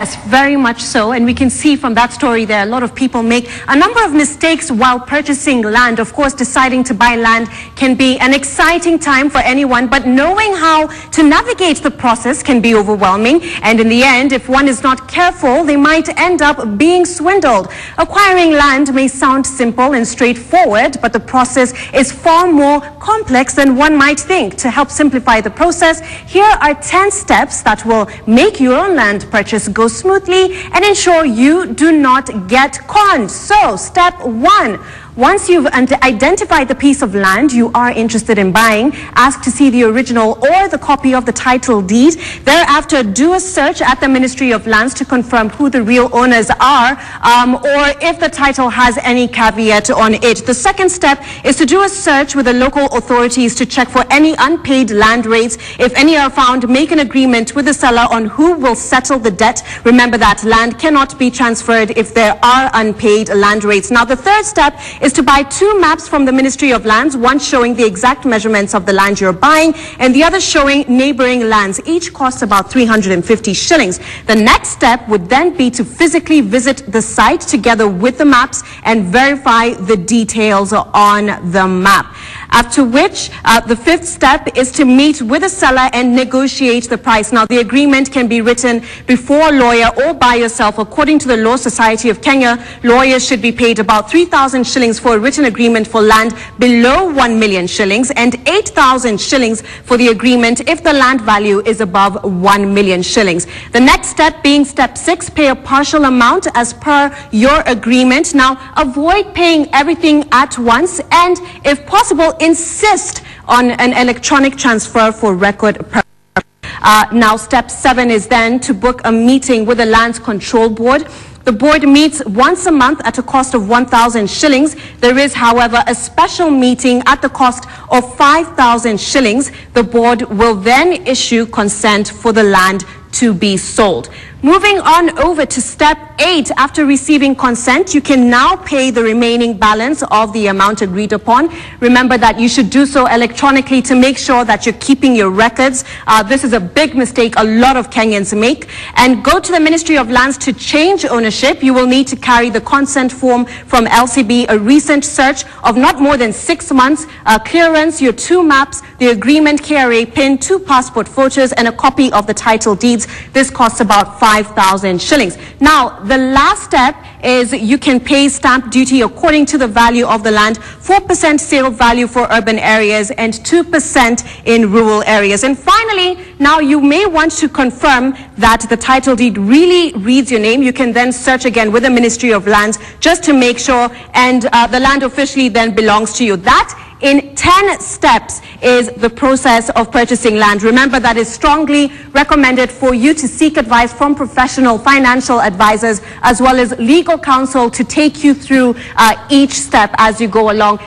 Yes, very much so. And we can see from that story there, a lot of people make a number of mistakes while purchasing land. Of course, deciding to buy land can be an exciting time for anyone, but knowing how to navigate the process can be overwhelming. And in the end, if one is not careful, they might end up being swindled. Acquiring land may sound simple and straightforward, but the process is far more complex than one might think. To help simplify the process, here are 10 steps that will make your own land purchase go smoothly and ensure you do not get conned. So, step one once you've identified the piece of land you are interested in buying, ask to see the original or the copy of the title deed. Thereafter, do a search at the Ministry of Lands to confirm who the real owners are um, or if the title has any caveat on it. The second step is to do a search with the local authorities to check for any unpaid land rates. If any are found, make an agreement with the seller on who will settle the debt. Remember that land cannot be transferred if there are unpaid land rates. Now, the third step is to buy two maps from the Ministry of Lands, one showing the exact measurements of the land you're buying and the other showing neighboring lands. Each costs about 350 shillings. The next step would then be to physically visit the site together with the maps and verify the details on the map. After which, uh, the fifth step is to meet with the seller and negotiate the price. Now, the agreement can be written before a lawyer or by yourself. According to the Law Society of Kenya, lawyers should be paid about 3,000 shillings for a written agreement for land below 1 million shillings and 8,000 shillings for the agreement if the land value is above 1 million shillings. The next step being step six, pay a partial amount as per your agreement. Now, avoid paying everything at once and, if possible, insist on an electronic transfer for record. Uh, now, step seven is then to book a meeting with the Lands Control Board. The board meets once a month at a cost of 1,000 shillings. There is, however, a special meeting at the cost of 5,000 shillings. The board will then issue consent for the land to be sold. Moving on over to step eight, after receiving consent, you can now pay the remaining balance of the amount agreed upon. Remember that you should do so electronically to make sure that you're keeping your records. Uh, this is a big mistake a lot of Kenyans make. And go to the Ministry of Lands to change ownership. You will need to carry the consent form from LCB, a recent search of not more than six months, uh, clearance, your two maps, the agreement KRA pin, two passport photos, and a copy of the title deeds. This costs about 5,000 shillings. Now, the last step is you can pay stamp duty according to the value of the land, 4% sale value for urban areas and 2% in rural areas. And finally, now you may want to confirm that the title deed really reads your name. You can then search again with the Ministry of Lands just to make sure and uh, the land officially then belongs to you. That in 10 steps is the process of purchasing land. Remember that is strongly recommended for you to seek advice from professional financial advisors as well as legal counsel to take you through uh, each step as you go along.